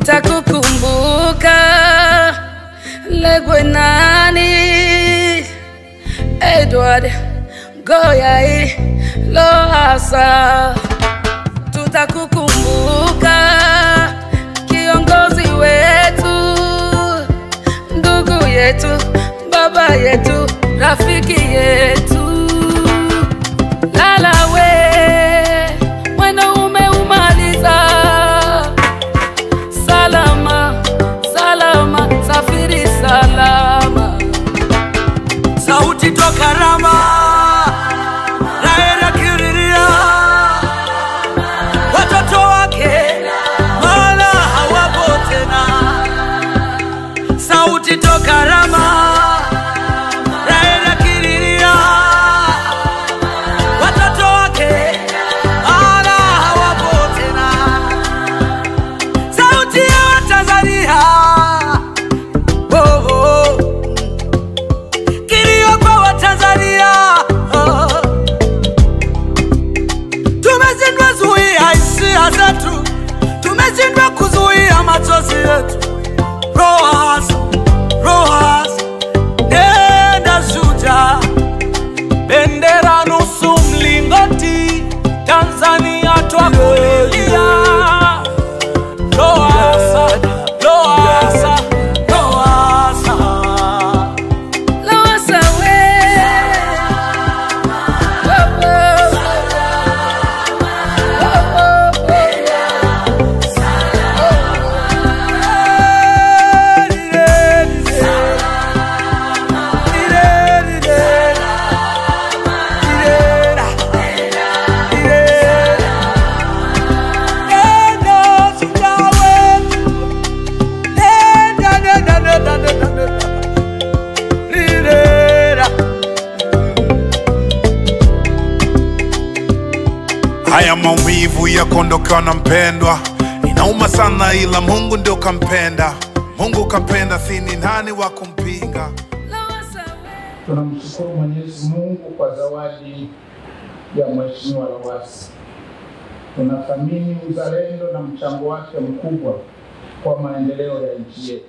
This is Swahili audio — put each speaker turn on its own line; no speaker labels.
tutakukumbuka. Legwe nani? Edward Goyai Lowassa tutakukumbuka kiongozi wetu, ndugu yetu, baba yetu, rafiki yetu.
Hisia zetu, tumeshindwa kuzuia machozi yetu.
Haya maumivu ya kuondokewa na mpendwa inauma sana, ila Mungu ndio kampenda. Mungu kampenda, si ni nani wa kumpinga?
Tunamshukuru Mwenyezi Mungu kwa zawadi ya Mheshimiwa Lowassa. Tunathamini uzalendo na mchango wake mkubwa kwa maendeleo ya nchi yetu.